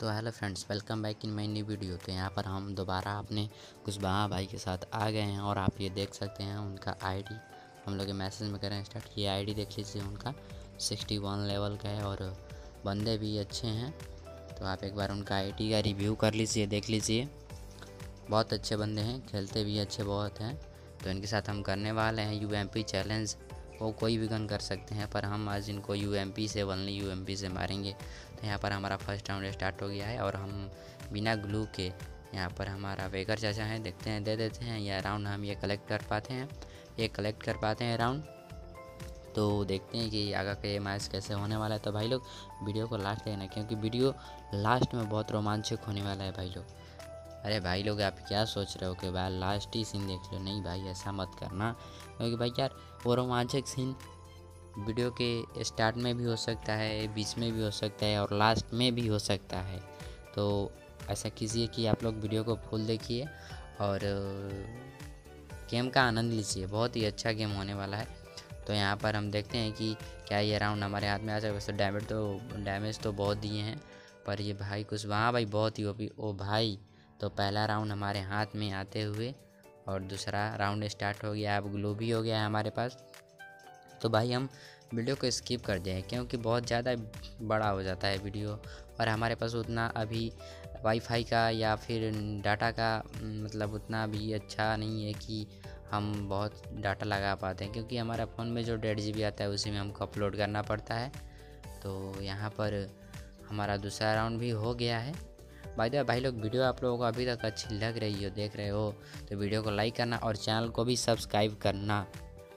तो hello friends, welcome back in my new video. तो यहाँ पर हम दोबारा अपने कुशवाहा भाई के साथ आ गए हैं और आप ये देख सकते हैं उनका आईडी हम लोग मैसेज में करें स्टार्ट। ये आईडी देख लीजिए उनका। 61 लेवल का है और बंदे भी अच्छे हैं। तो आप एक बार उनका आईडी का रिव्यू कर लीजिए, देख लीजिए। बहुत अच्छे बंदे हैं, खेलते भी अच्छे बहुत हैं। तो इनके साथ हम करने वाले हैं यूएमपी चैलेंज वो कोई भी गन कर सकते हैं, पर हम आज इनको यू एम पी से वनली यू एम पी से मारेंगे। तो यहाँ पर हमारा फ़र्स्ट राउंड स्टार्ट हो गया है और हम बिना ग्लू के यहाँ पर हमारा वेगर चाचा है, देखते हैं, दे देते हैं, यह राउंड हम ये कलेक्ट कर पाते हैं। ये कलेक्ट कर पाते हैं राउंड तो देखते हैं कि आगे का ये मैच कैसे होने वाला है। तो भाई लोग वीडियो को लास्ट देखना क्योंकि वीडियो लास्ट में बहुत रोमांचक होने वाला है भाई लोग। अरे भाई लोग, आप क्या सोच रहे हो कि भाई लास्ट ही सीन देख लो? नहीं भाई, ऐसा मत करना। क्योंकि भाई यार, वो रोमांचक सीन वीडियो के स्टार्ट में भी हो सकता है, बीच में भी हो सकता है और लास्ट में भी हो सकता है। तो ऐसा कीजिए कि आप लोग वीडियो को फुल देखिए और गेम का आनंद लीजिए। बहुत ही अच्छा गेम होने वाला है। तो यहाँ पर हम देखते हैं कि क्या ये राउंड हमारे हाथ में आ जाए। वैसे डैमेज तो डैमेज तो बहुत दिए हैं, पर ये भाई कुछ वहाँ भाई बहुत ही ओपी, ओ भाई। तो पहला राउंड हमारे हाथ में आते हुए और दूसरा राउंड स्टार्ट हो गया। अब ग्लो भी हो गया है हमारे पास। तो भाई हम वीडियो को स्किप कर दें क्योंकि बहुत ज़्यादा बड़ा हो जाता है वीडियो और हमारे पास उतना अभी वाईफाई का या फिर डाटा का मतलब उतना भी अच्छा नहीं है कि हम बहुत डाटा लगा पाते हैं क्योंकि हमारा फ़ोन में जो डेढ़ जी आता है उसी में हमको अपलोड करना पड़ता है। तो यहाँ पर हमारा दूसरा राउंड भी हो गया है। भाई दे भाई लोग, वीडियो आप लोगों को अभी तक अच्छी लग रही हो, देख रहे हो तो वीडियो को लाइक करना और चैनल को भी सब्सक्राइब करना।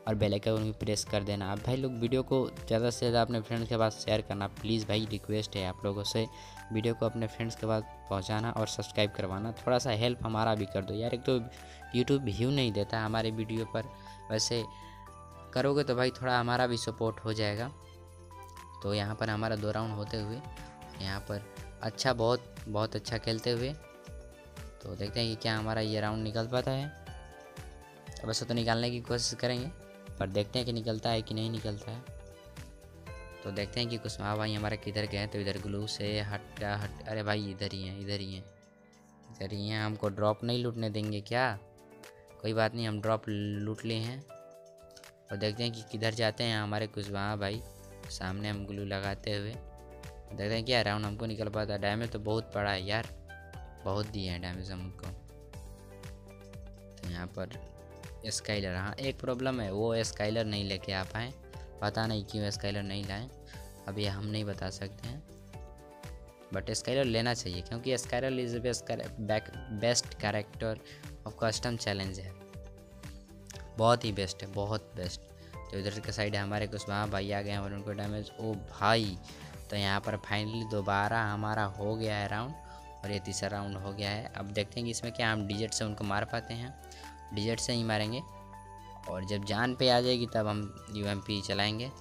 और बेल आइकन भी प्रेस कर देना। आप भाई लोग वीडियो को ज़्यादा से ज़्यादा अपने फ्रेंड्स के पास शेयर करना। प्लीज़ भाई रिक्वेस्ट है आप लोगों से वीडियो को अपने फ्रेंड्स के पास पहुंचाना और सब्सक्राइब करवाना। थोड़ा सा हेल्प हमारा भी कर दो यार। एक तो यूट्यूब व्यू नहीं देता हमारे वीडियो पर। वैसे करोगे तो भाई थोड़ा हमारा भी सपोर्ट हो जाएगा। तो यहाँ पर हमारा दो राउंड होते हुए, यहाँ पर अच्छा बहुत बहुत अच्छा खेलते हुए तो देखते हैं कि क्या हमारा ये राउंड निकल पाता है। वैसे तो निकालने की कोशिश करेंगे। पर देखते हैं कि निकलता है कि नहीं निकलता है। तो देखते हैं कि कुशवाहा भाई हमारे किधर गए तो इधर ग्लू से हट हट, अरे भाई इधर ही हैं, इधर ही हैं। इधर ही हैं, हमको ड्रॉप नहीं लूटने देंगे क्या? कोई बात नहीं, हम ड्रॉप लूट लिए हैं। और देखते हैं कि किधर जाते हैं हमारे कुशवाहा भाई, सामने हम ग्लू लगाते हुए। देखते हैं क्या राउंड हमको निकल पाता डैमेज तो बहुत पड़ा है यार। बहुत दिए हैं डैमेज हमको। तो यहाँ पर स्काइलर हाँ। एक प्रॉब्लम है, वो स्काइलर नहीं लेके आ पाए। पता नहीं क्यों स्काइलर नहीं लाए। अब हम नहीं बता सकते हैं। बट स्काइलर लेना चाहिए, क्योंकि Skyler is best character of custom challenge है। बहुत ही बेस्ट है, बहुत बेस्ट तो इधर के साइड हमारे कुछ वहाँ भाई आ गए हैं और उनको डैमेज ओ भाई। तो यहाँ पर फाइनली दोबारा हमारा हो गया है राउंड और ये तीसरा राउंड हो गया है। अब देखते हैं कि इसमें क्या हम डिजिट से उनको मार पाते हैं। डिजिट से ही मारेंगे। और जब जान पे आ जाएगी तब हम यू एम पी चलाएँगे।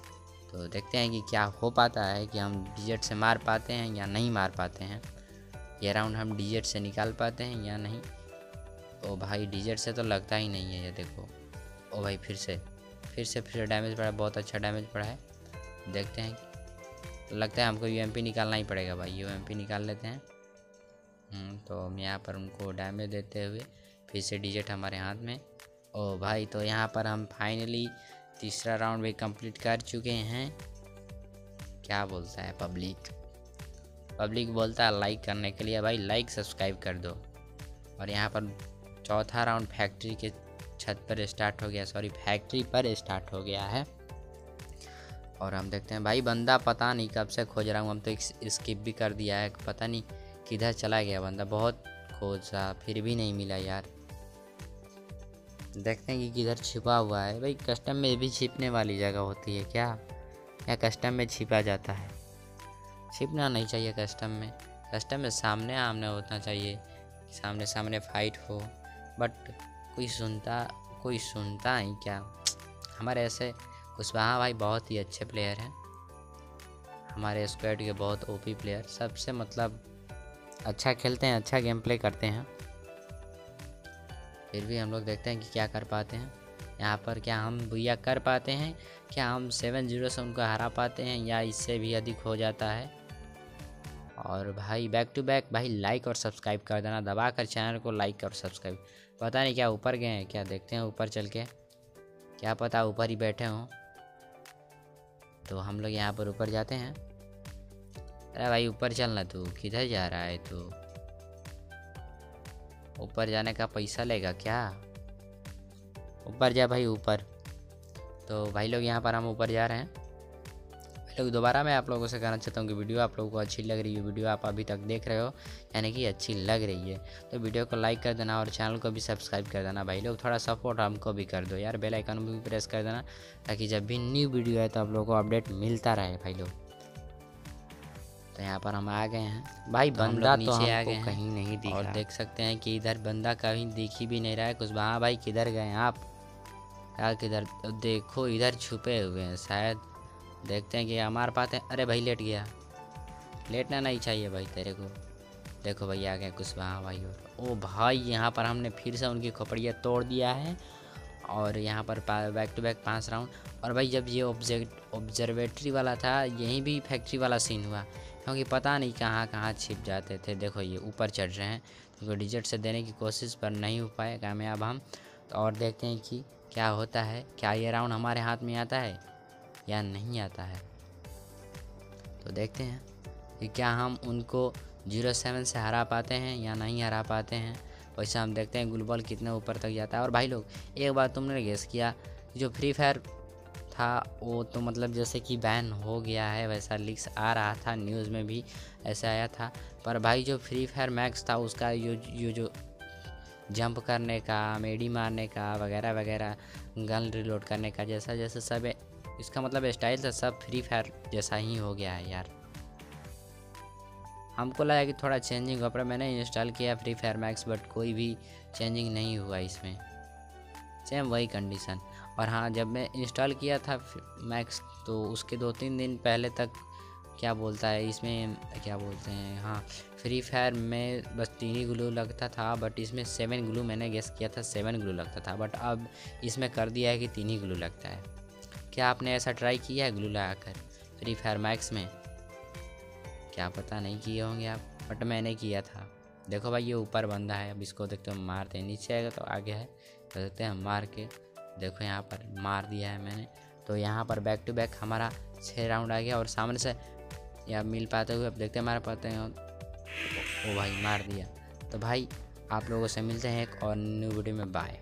तो देखते हैं कि क्या हो पाता है कि हम डिजिट से मार पाते हैं या नहीं मार पाते हैं। ये राउंड हम डिजिट से निकाल पाते हैं या नहीं। ओ भाई डिजिट से तो लगता ही नहीं है ये देखो। ओ भाई फिर से फिर से फिर से डैमेज पड़ा बहुत अच्छा डैमेज पड़ा है। देखते हैं। लगता है हमको यूएमपी निकालना ही पड़ेगा भाई। यूएमपी निकाल लेते हैं। हम्म, तो हम यहाँ पर उनको डैमेज देते हुए फिर से डिजिट हमारे हाथ में। ओ भाई तो यहाँ पर हम फाइनली तीसरा राउंड भी कंप्लीट कर चुके हैं। क्या बोलता है पब्लिक पब्लिक बोलता है लाइक करने के लिए। भाई लाइक सब्सक्राइब कर दो। और यहाँ पर चौथा राउंड फैक्ट्री के छत पर स्टार्ट हो गया। सॉरी फैक्ट्री पर स्टार्ट हो गया है। और हम देखते हैं, भाई, बंदा पता नहीं कब से खोज रहा हूँ। हम तो स्किप भी कर दिया है। पता नहीं किधर चला गया बंदा। बहुत खोजा, फिर भी नहीं मिला यार। देखते हैं कि किधर छिपा हुआ है। भाई कस्टम में भी छिपने वाली जगह होती है क्या? या कस्टम में छिपा जाता है? छिपना नहीं चाहिए कस्टम में। कस्टम में सामने आमने होना चाहिए सामने सामने फाइट हो। बट कोई सुनता कोई सुनता ही क्या? हमारे ऐसे कुशवाहा भाई बहुत ही अच्छे प्लेयर हैं। हमारे स्क्वाड के बहुत ओपी प्लेयर सबसे मतलब अच्छा खेलते हैं अच्छा गेम प्ले करते हैं। फिर भी हम लोग देखते हैं कि क्या कर पाते हैं। यहाँ पर क्या हम भैया कर पाते हैं? क्या हम सेवन ज़ीरो से उनको हरा पाते हैं या इससे भी अधिक हो जाता है? और भाई बैक टू बैक भाई लाइक और सब्सक्राइब कर देना। दबा कर चैनल को लाइक और सब्सक्राइब पता नहीं क्या ऊपर गए हैं, क्या देखते हैं ऊपर चल के? क्या पता ऊपर ही बैठे हों। तो हम लोग यहाँ पर ऊपर जाते हैं। अरे भाई, ऊपर चलना तू, किधर जा रहा है तू? ऊपर जाने का पैसा लेगा क्या? ऊपर जा भाई, ऊपर। तो भाई लोग यहाँ पर हम ऊपर जा रहे हैं। भाई लोग, दोबारा मैं आप लोगों से कहना चाहता हूँ कि वीडियो आप लोगों को अच्छी लग रही है, वीडियो आप अभी तक देख रहे हो, यानी कि अच्छी लग रही है। तो वीडियो को लाइक कर देना और चैनल को भी सब्सक्राइब कर देना। भाई लोग, थोड़ा सपोर्ट हमको भी कर दो यार, बेल आइकन भी प्रेस कर देना, ताकि जब भी न्यू वीडियो आए तो आप लोगों को अपडेट मिलता रहे, भाई लोग। तो यहाँ पर हम आ गए हैं। भाई तो बंदा तो नीचे आ गए कहीं नहीं दिखा और देख सकते हैं कि इधर बंदा कहीं दिखी भी नहीं रहा है। कुछ हाँ भाई किधर गए हैं आप? यार किधर? देखो इधर छुपे हुए हैं शायद। देखते हैं कि हमारे पाते हैं। अरे भाई लेट गया। लेटना नहीं चाहिए भाई तेरे को। देखो भाई आ गए कुछ वहाँ भाई और। ओ भाई यहाँ पर हमने फिर से उनकी खोपड़ियाँ तोड़ दिया है। और यहाँ पर बैक टू बैक पाँच राउंड और भाई जब ये ऑब्जेक्ट ऑब्जर्वेटरी वाला था यहीं भी फैक्ट्री वाला सीन हुआ। क्योंकि पता नहीं कहाँ कहाँ छिप जाते थे। देखो, ये ऊपर चढ़ रहे हैं क्योंकि डिजिट से देने की कोशिश पर नहीं हो पाए कामयाब हम। तो और देखते हैं कि क्या होता है। क्या ये राउंड हमारे हाथ में आता है या नहीं आता है? तो देखते हैं कि क्या हम उनको ज़ीरो सेवन से हरा पाते हैं या नहीं हरा पाते हैं। वैसे हम देखते हैं गुलबॉल कितने ऊपर तक जाता है। और भाई लोग, एक बार तुमने गेस किया जो फ्री फायर था, वो तो मतलब जैसे कि बैन हो गया है, वैसा लिक्स आ रहा था, न्यूज़ में भी ऐसा आया था। पर भाई जो फ्री फायर मैक्स था, उसका यो यो जो जंप करने का, मेडी मारने का, वगैरह वगैरह गन रिलोड करने का, जैसा जैसा सब इसका मतलब स्टाइल था सब फ्री फायर जैसा ही हो गया है यार। हमको लगा कि थोड़ा चेंजिंग हुआ पर मैंने इंस्टॉल किया फ्री फायर मैक्स बट कोई भी चेंजिंग नहीं हुआ इसमें। सेम वही कंडीशन और हाँ जब मैं इंस्टॉल किया था मैक्स तो उसके दो तीन दिन पहले तक क्या बोलता है, इसमें क्या बोलते हैं हाँ फ्री फायर में बस तीन ही ग्लू लगता था बट इसमें सेवन ग्लू मैंने गेस किया था सेवन ग्लू लगता था बट अब इसमें कर दिया है कि तीन ही ग्लू लगता है। क्या आपने ऐसा ट्राई किया है ग्लू लगा कर फ्री फायर मैक्स में? क्या पता नहीं किए होंगे आप बट मैंने किया था। देखो भाई, ये ऊपर बंदा है, अब इसको देखते हो मारते हैं, नीचे आएगा तो आगे है। तो देखते हैं मार के। देखो यहाँ पर मार दिया है मैंने। तो यहाँ पर बैक टू बैक हमारा छः राउंड आ गया और सामने से या मिल पाते हुए अब देखते हैं मार पाते हैं। ओ भाई मार दिया। तो भाई आप लोगों से मिलते हैं एक और न्यू वीडियो में। बाय